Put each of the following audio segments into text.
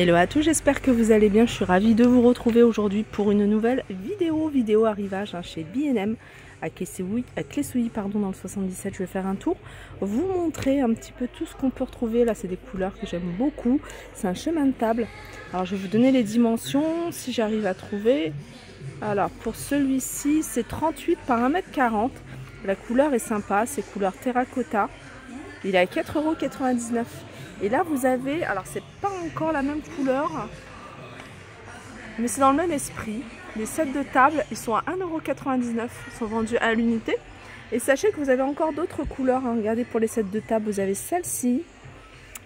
Hello à tous, j'espère que vous allez bien. Je suis ravie de vous retrouver aujourd'hui pour une nouvelle vidéo, vidéo arrivage hein, chez B&M à Clessouilly, à pardon, dans le 77. Je vais faire un tour, vous montrer un petit peu tout ce qu'on peut retrouver. Là, c'est des couleurs que j'aime beaucoup. C'est un chemin de table. Alors, je vais vous donner les dimensions si j'arrive à trouver. Alors, pour celui-ci, c'est 38 par 1m40. La couleur est sympa, c'est couleur terracotta. Il est à 4,99€. Et là, vous avez, alors c'est pas encore la même couleur, mais c'est dans le même esprit. Les sets de table, ils sont à 1,99€, ils sont vendus à l'unité. Et sachez que vous avez encore d'autres couleurs. Hein. Regardez pour les sets de table, vous avez celle-ci.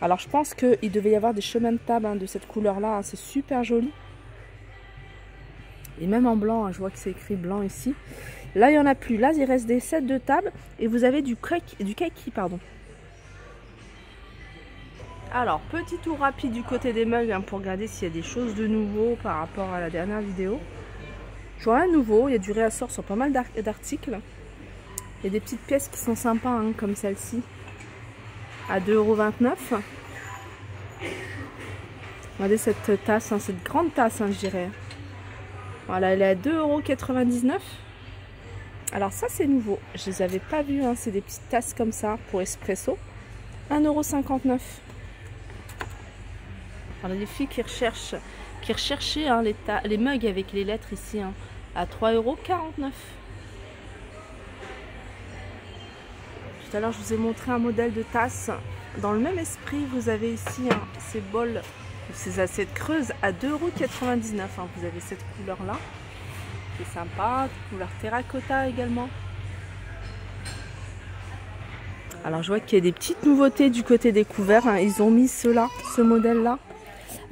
Alors je pense qu'il devait y avoir des chemins de table hein, de cette couleur-là. Hein. C'est super joli. Et même en blanc, je vois que c'est écrit blanc ici. Là, il n'y en a plus. Là, il reste des sets de table. Et vous avez du, du kaki, pardon. Alors, petit tour rapide du côté des mugs hein, pour regarder s'il y a des choses de nouveau par rapport à la dernière vidéo. Je vois un nouveau, il y a du réassort sur pas mal d'articles. Il y a des petites pièces qui sont sympas, hein, comme celle-ci, à 2,29€. Regardez cette tasse, hein, cette grande tasse, je dirais. Voilà, elle est à 2,99€. Alors ça, c'est nouveau. Je les avais pas vus, c'est des petites tasses comme ça pour espresso. 1,59€. Alors les filles qui recherchent, qui recherchaient hein, les, les, mugs avec les lettres ici hein, à 3,49€. Tout à l'heure je vous ai montré un modèle de tasse. Dans le même esprit, vous avez ici hein, ces bols, ces assiettes creuses à 2,99€. Hein. Vous avez cette couleur là. C'est sympa, couleur terracotta également. Alors je vois qu'il y a des petites nouveautés du côté des couverts. Ils ont mis cela, ce modèle là.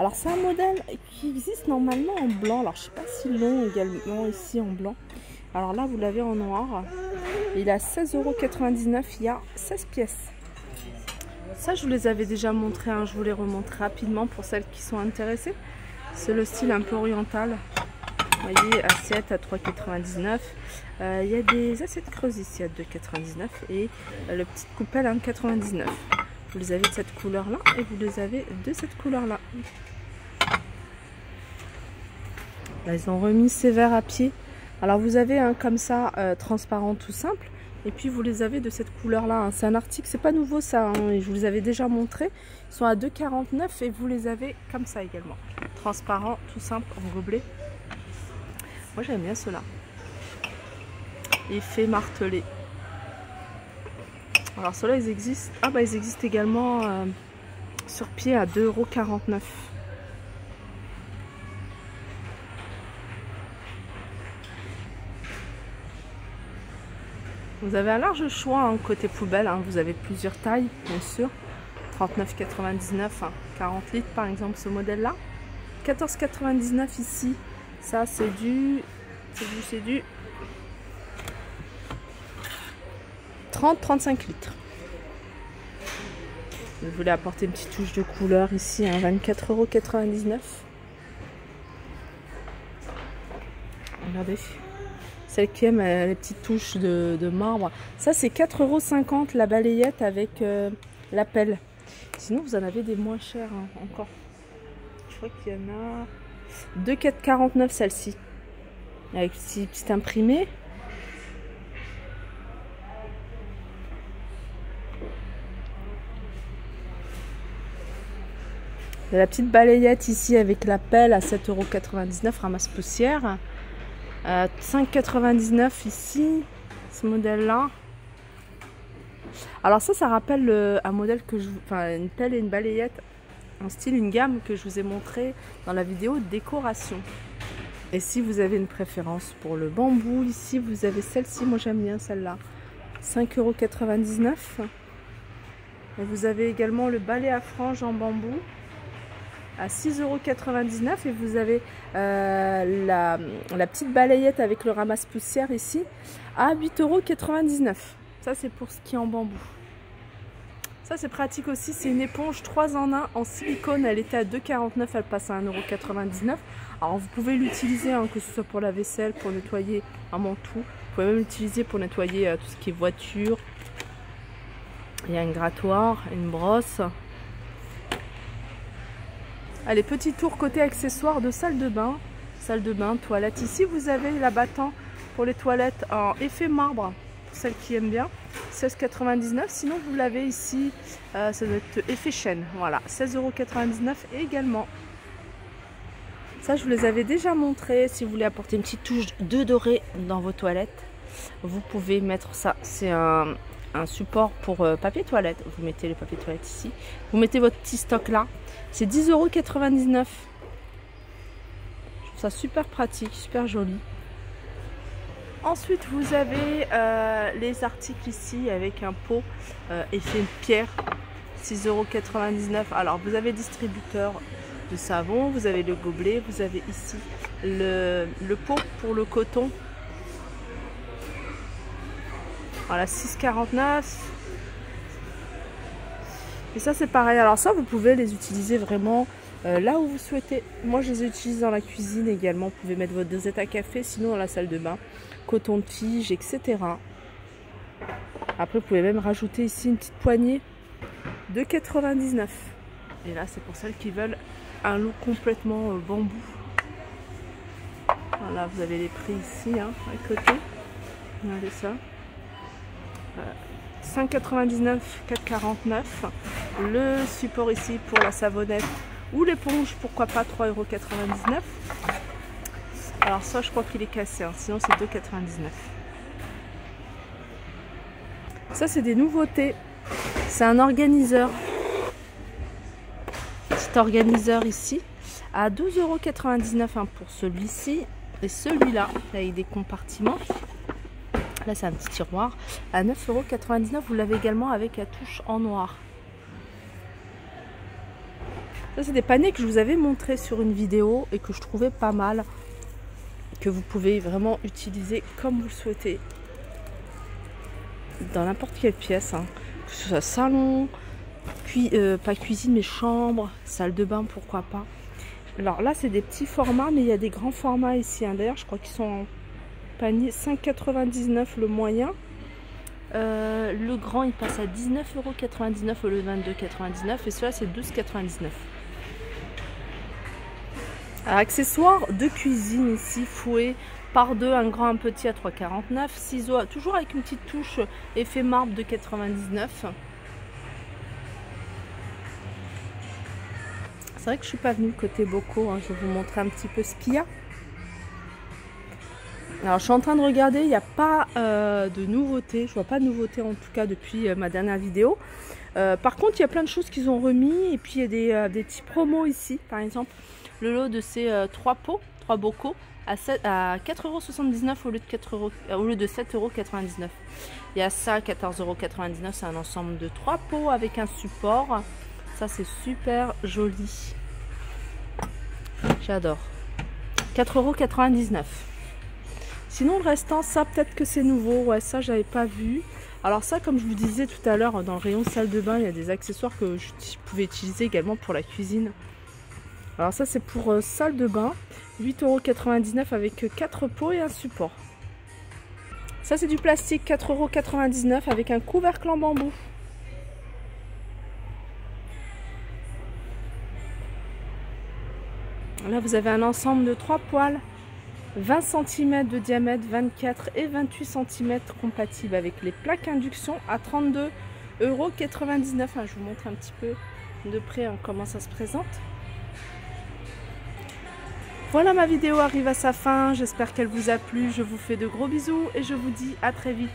Alors c'est un modèle qui existe normalement en blanc. Alors je sais pas si long également ici en blanc. Alors là vous l'avez en noir. Il a 16,99€. Il y a 16 pièces. Ça je vous les avais déjà montré. Hein. Je vous les remontre rapidement pour celles qui sont intéressées. C'est le style un peu oriental. Vous voyez, assiette à 3,99. Euh, il y a des assiettes creuses ici à 2,99 et le petit coupelle à 1,99. Vous les avez de cette couleur là et vous les avez de cette couleur là. Ils ont remis ces verres à pied. Alors vous avez un comme ça euh, transparent tout simple. Et puis vous les avez de cette couleur là. Hein. C'est un article, c'est pas nouveau ça. Hein, je vous les avais déjà montré. Ils sont à 2,49 et vous les avez comme ça également. Transparent, tout simple, en gobelet. Moi j'aime bien cela. Effet martelé. Alors ceux-là ils existent. Ah bah ils existent également euh, sur pied à 2,49€. Vous avez un large choix hein, côté poubelle, hein. vous avez plusieurs tailles bien sûr. 39,99, 40 litres par exemple ce modèle là. 14,99 ici, ça c'est du, c'est du, c'est du 30-35 litres. Je voulais apporter une petite touche de couleur ici, à 24,99€. Regardez. Celle qui aime euh, les petites touches de, marbre. Ça, c'est 4,50€ la balayette avec euh, la l'appel. Sinon, vous en avez des moins chers hein, encore. Je crois qu'il y en a 2,449 celle-ci. Avec petit, petit imprimé. La petite balayette ici avec la pelle à 7,99€ ramasse poussière. 5,99€ ici, ce modèle-là. Alors ça, ça rappelle un modèle que je... Enfin, une pelle et une balayette en style, une gamme que je vous ai montré dans la vidéo décoration. Et si vous avez une préférence pour le bambou, ici vous avez celle-ci, moi j'aime bien celle-là. 5,99€. Et vous avez également le balai à franges en bambou à 6,99€ et vous avez euh, la, petite balayette avec le ramasse poussière ici à 8,99€. Ça c'est pour ce qui est en bambou. Ça c'est pratique aussi, c'est une éponge 3 en 1 en silicone, elle était à 2,49€, elle passe à 1,99€. Alors vous pouvez l'utiliser, hein, que ce soit pour la vaisselle, pour nettoyer un manteau, vous pouvez même l'utiliser pour nettoyer euh, tout ce qui est voiture. Il y a un grattoir, une brosse, Allez, petit tour côté accessoires de salle de bain. Salle de bain, toilette. Ici, vous avez l'abattant pour les toilettes en effet marbre, pour celles qui aiment bien. 16,99. Sinon, vous l'avez ici, euh, ça doit être effet chaîne. Voilà, 16,99€ également. Ça, je vous les avais déjà montré. Si vous voulez apporter une petite touche de doré dans vos toilettes, vous pouvez mettre ça. C'est un, support pour euh, papier toilette. Vous mettez le papier toilette ici. Vous mettez votre petit stock là. C'est 10,99€. Je trouve ça super pratique, super joli. Ensuite, vous avez euh, les articles ici avec un pot euh, effet pierre, 6,99€. Alors, vous avez distributeur de savon, vous avez le gobelet, vous avez ici le, pot pour le coton. Voilà, 6,49€. Et ça, c'est pareil. Alors ça, vous pouvez les utiliser vraiment euh, là où vous souhaitez. Moi, je les utilise dans la cuisine également. Vous pouvez mettre votre dosette à café, sinon dans la salle de bain coton de tige, etc. Après, vous pouvez même rajouter ici une petite poignée de 99. Et là, c'est pour celles qui veulent un look complètement euh, bambou. Voilà, vous avez les prix ici, hein, à côté. Regardez ça. 5,99, euh, 4,49. Le support ici pour la savonnette ou l'éponge, pourquoi pas 3,99€. Alors ça, je crois qu'il est cassé, hein. sinon c'est 2,99. Ça, c'est des nouveautés. C'est un organiseur. Petit organiseur ici. À 12,99€ hein, pour celui-ci. Et celui-là, avec des compartiments. Là, c'est un petit tiroir. À 9,99€. Vous l'avez également avec la touche en noir. Ça, c'est des paniers que je vous avais montré sur une vidéo et que je trouvais pas mal que vous pouvez vraiment utiliser comme vous le souhaitez dans n'importe quelle pièce, hein. que ce soit salon, euh, pas cuisine mais chambre, salle de bain, pourquoi pas. Alors là c'est des petits formats mais il y a des grands formats ici. Hein. D'ailleurs je crois qu'ils sont en panier 5,99 le moyen. Euh, le grand il passe à 19,99€ au lieu de 22,99€ et cela c'est 12,99€. Accessoires de cuisine ici, fouet par deux, un grand, un petit à 3,49. Ciseaux, toujours avec une petite touche effet marbre de 99. C'est vrai que je suis pas venue côté Bocaux, hein. je vais vous montrer un petit peu ce qu'il y a. Alors je suis en train de regarder, il n'y a pas euh, de nouveautés, je vois pas de nouveautés en tout cas depuis euh, ma dernière vidéo. Euh, par contre il y a plein de choses qu'ils ont remis et puis il y a des, petits promos ici par exemple le lot de ces trois pots, trois bocaux, à, 4,79€ au lieu de 4 au lieu de 7,99€. Il y a ça, 14,99€, c'est un ensemble de trois pots avec un support. Ça, c'est super joli. J'adore. 4,99€. Sinon, le restant, ça, peut-être que c'est nouveau. Ouais, ça, j'avais pas vu. Alors ça, comme je vous disais tout à l'heure, dans le rayon salle de bain, il y a des accessoires que je pouvais utiliser également pour la cuisine. Alors ça c'est pour euh, salle de bain, 8,99€ avec 4 pots et un support. Ça c'est du plastique, 4,99€ avec un couvercle en bambou. Là vous avez un ensemble de 3 poils, 20 cm de diamètre, 24 et 28 cm compatibles avec les plaques induction à 32,99€. je vous montre un petit peu de près hein, comment ça se présente. Voilà, ma vidéo arrive à sa fin. J'espère qu'elle vous a plu. Je vous fais de gros bisous et je vous dis à très vite.